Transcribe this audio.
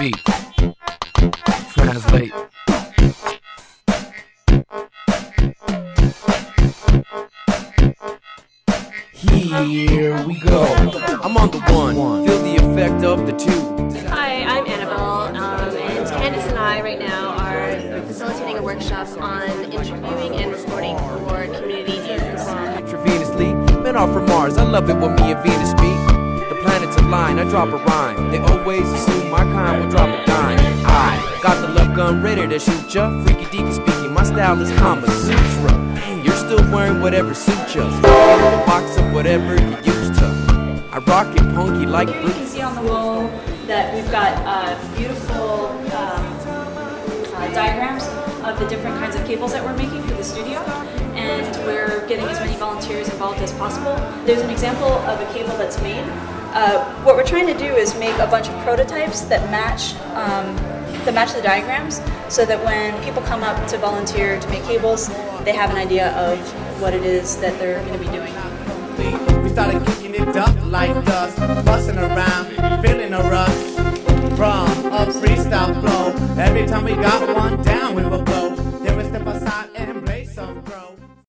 speak. Translate. Here we go. I'm on the one. Feel the effect of the two. Hi, I'm Annabelle, um, and Candice and I right now are facilitating a workshop on interviewing and reporting for community news. Intravenously, men are from Mars. I love it when me and Venus speak. Align, I drop a rhyme. They always assume my kind will drop a dime. I got the love gun ready to shoot ya. Freaky deaky speaking, my style is Kama Sutra. You're still wearing whatever suits ya. In the box of whatever you used to. I rock it punky like You can see on the wall that we've got uh, beautiful um, uh, diagrams of the different kinds of cables that we're making for the studio, and we're getting as many volunteers involved as possible. There's an example of a cable that's made. Uh, what we're trying to do is make a bunch of prototypes that match um, that match the diagrams, so that when people come up to volunteer to make cables, they have an idea of what it is that they're going to be doing. We started kicking it up like dust, around, feeling a rush